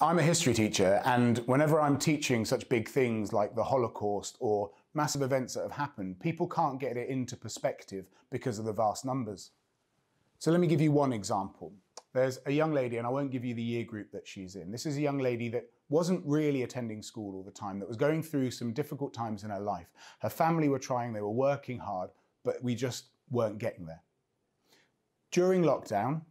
I'm a history teacher, and whenever I'm teaching such big things like the Holocaust or massive events that have happened, people can't get it into perspective because of the vast numbers. So let me give you one example. There's a young lady, and I won't give you the year group that she's in. This is a young lady that wasn't really attending school all the time, that was going through some difficult times in her life. Her family were trying, they were working hard, but we just weren't getting there. During lockdown,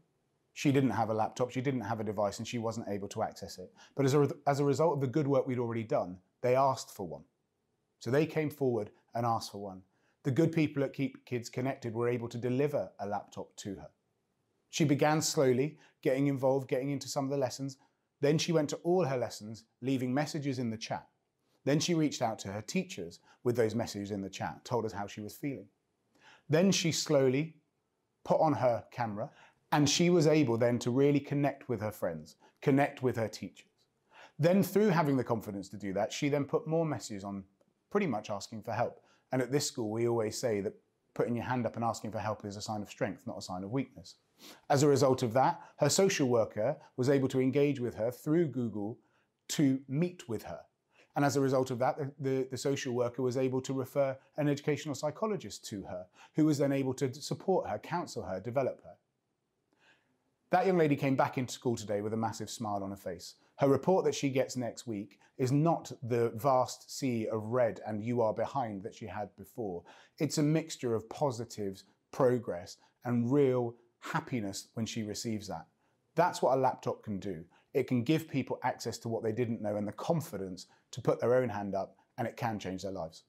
she didn't have a laptop, she didn't have a device, and she wasn't able to access it. But as a, as a result of the good work we'd already done, they asked for one. So they came forward and asked for one. The good people at Keep Kids Connected were able to deliver a laptop to her. She began slowly, getting involved, getting into some of the lessons. Then she went to all her lessons, leaving messages in the chat. Then she reached out to her teachers with those messages in the chat, told us how she was feeling. Then she slowly put on her camera and she was able then to really connect with her friends, connect with her teachers. Then, through having the confidence to do that, she then put more messages on, pretty much asking for help. And at this school, we always say that putting your hand up and asking for help is a sign of strength, not a sign of weakness. As a result of that, her social worker was able to engage with her through Google to meet with her. And as a result of that, the, the, social worker was able to refer an educational psychologist to her, who was then able to support her, counsel her, develop her. That young lady came back into school today with a massive smile on her face. Her report that she gets next week is not the vast sea of red and you are behind that she had before. It's a mixture of positives, progress, and real happiness when she receives that. That's what a laptop can do. It can give people access to what they didn't know and the confidence to put their own hand up, and it can change their lives.